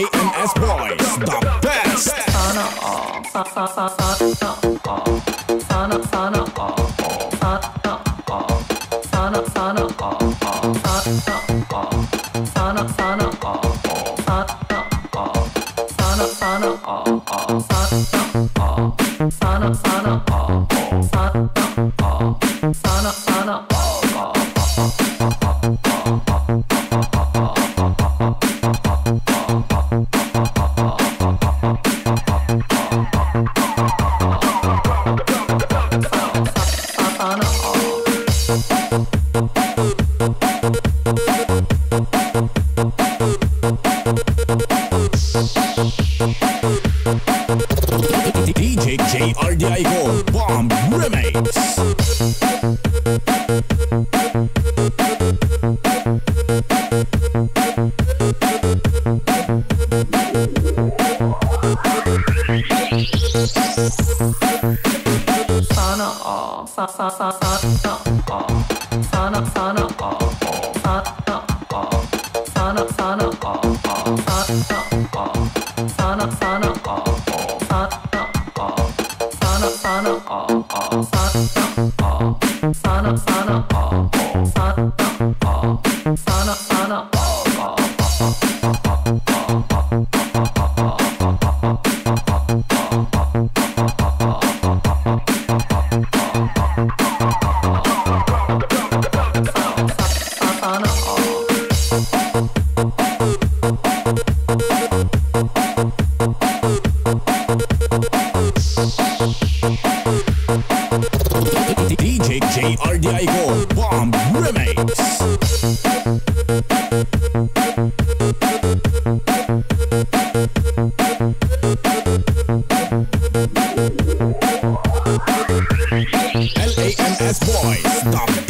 AMS Boys, the best. Sana sana sana. DJ JRDI Bomb Remix sana sana oh, sana, sana, oh, sana, sana, oh. Cardiaco Bomb Remix. LAMS Boys, stop.